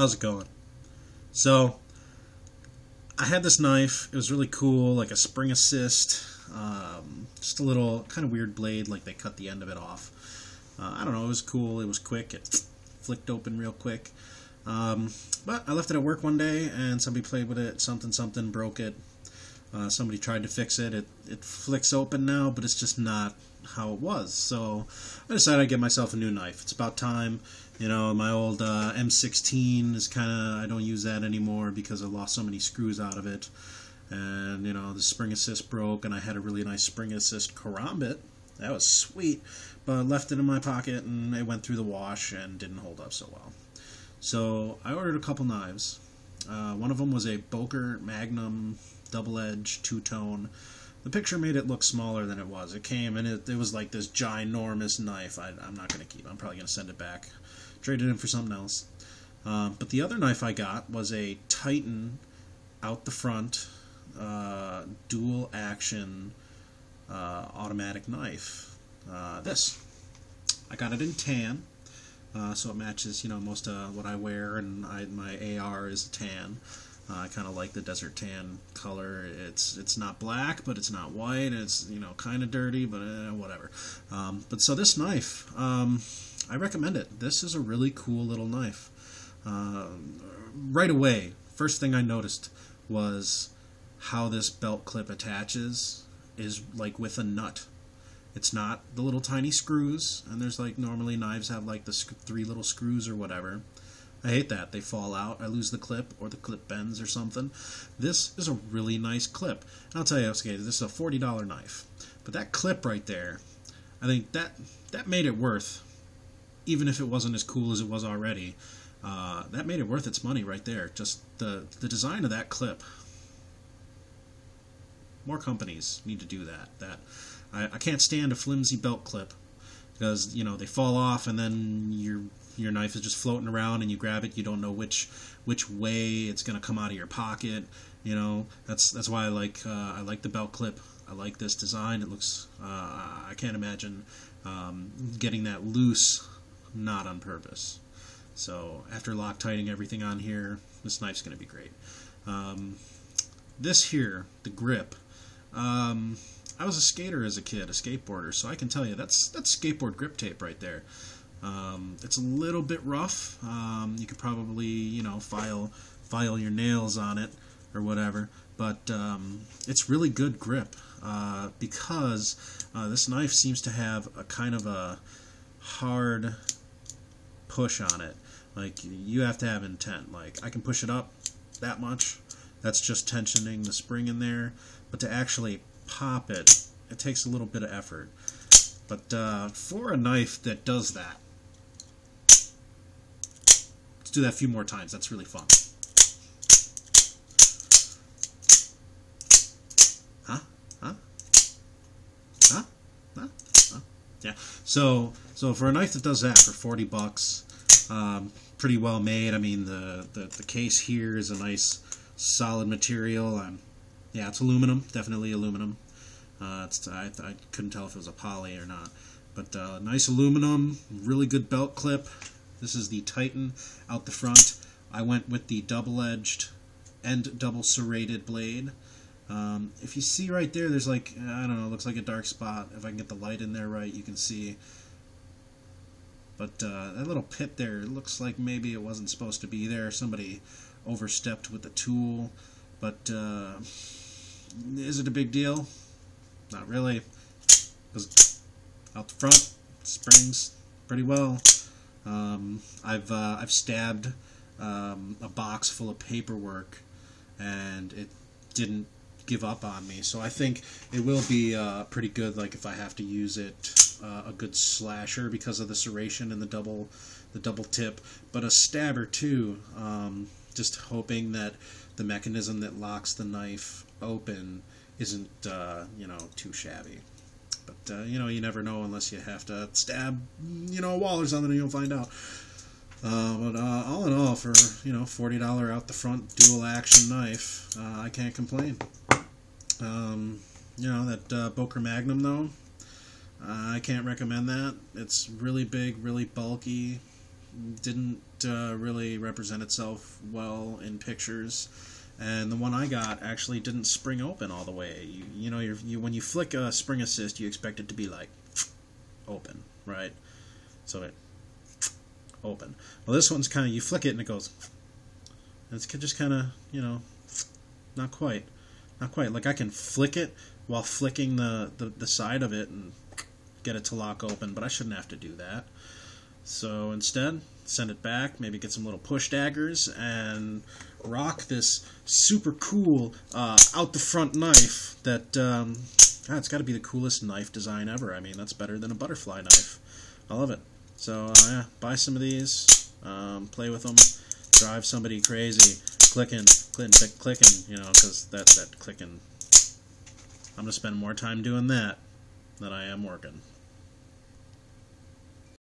How's it going? So, I had this knife. It was really cool, like a spring assist. Um, just a little kind of weird blade, like they cut the end of it off. Uh, I don't know. It was cool. It was quick. It flicked open real quick. Um, but I left it at work one day, and somebody played with it. Something, something broke it. Uh, somebody tried to fix it. It it flicks open now, but it's just not how it was. So I decided I'd get myself a new knife. It's about time. You know, my old uh, M16 is kind of I don't use that anymore because I lost so many screws out of it. And you know, the spring assist broke, and I had a really nice spring assist karambit. That was sweet, but left it in my pocket, and it went through the wash and didn't hold up so well. So I ordered a couple knives. Uh, one of them was a Boker Magnum double edge two tone. The picture made it look smaller than it was. It came and it, it was like this ginormous knife. I, am not going to keep. I'm probably going to send it back. Trade it in for something else. Uh, but the other knife I got was a Titan out the front uh, dual action uh, automatic knife. Uh, this. I got it in tan. Uh, so it matches, you know, most of what I wear, and I, my AR is tan. Uh, I kind of like the desert tan color. It's it's not black, but it's not white. It's you know kind of dirty, but eh, whatever. Um, but so this knife, um, I recommend it. This is a really cool little knife. Uh, right away, first thing I noticed was how this belt clip attaches is like with a nut. It's not the little tiny screws, and there's like normally knives have like the three little screws or whatever. I hate that. They fall out. I lose the clip, or the clip bends or something. This is a really nice clip. And I'll tell you, okay, this is a $40 knife. But that clip right there, I think that that made it worth, even if it wasn't as cool as it was already, uh, that made it worth its money right there. Just the, the design of that clip. More companies need to do that. That I, I can't stand a flimsy belt clip because you know they fall off and then you're your knife is just floating around and you grab it you don't know which which way it's going to come out of your pocket you know? That's that's why I like uh, I like the belt clip. I like this design. It looks uh, I can't imagine um, getting that loose not on purpose. So after loctiting everything on here this knife's going to be great. Um, this here the grip. Um, I was a skater as a kid a skateboarder so I can tell you that's that's skateboard grip tape right there um, it's a little bit rough. Um, you could probably, you know, file file your nails on it or whatever, but um, it's really good grip uh, because uh, this knife seems to have a kind of a hard push on it. Like you have to have intent. Like I can push it up that much. That's just tensioning the spring in there. But to actually pop it, it takes a little bit of effort. But uh, for a knife that does that, Let's do that a few more times. That's really fun. Huh? Huh? Huh? Huh? Yeah. So, so for a knife that does that for 40 bucks, um, pretty well made. I mean, the, the, the case here is a nice solid material. Um, yeah, it's aluminum. Definitely aluminum. Uh, it's, I, I couldn't tell if it was a poly or not. But uh, nice aluminum, really good belt clip. This is the Titan out the front. I went with the double-edged and double serrated blade. Um, if you see right there, there's like, I don't know, looks like a dark spot. If I can get the light in there right, you can see. But uh, that little pit there looks like maybe it wasn't supposed to be there. Somebody overstepped with the tool. But uh, is it a big deal? Not really. Because out the front, springs pretty well. Um, I've uh, I've stabbed um, a box full of paperwork, and it didn't give up on me. So I think it will be uh, pretty good. Like if I have to use it, uh, a good slasher because of the serration and the double the double tip, but a stabber too. Um, just hoping that the mechanism that locks the knife open isn't uh, you know too shabby. But, uh, you know, you never know unless you have to stab, you know, a wall or something and you'll find out. Uh, but uh, all in all, for, you know, $40 out the front dual action knife, uh, I can't complain. Um, you know, that uh, Boker Magnum, though, uh, I can't recommend that. It's really big, really bulky, didn't uh, really represent itself well in pictures. And the one I got actually didn't spring open all the way. You, you know, you when you flick a spring assist, you expect it to be like open, right? So it open. Well, this one's kind of you flick it and it goes. And it's just kind of you know, not quite, not quite. Like I can flick it while flicking the, the the side of it and get it to lock open, but I shouldn't have to do that. So instead, send it back, maybe get some little push daggers, and rock this super cool uh, out the front knife that, um, God, it's got to be the coolest knife design ever. I mean, that's better than a butterfly knife. I love it. So, uh, yeah, buy some of these, um, play with them, drive somebody crazy, clicking, clicking, clicking, you know, because that, that clicking, I'm going to spend more time doing that than I am working.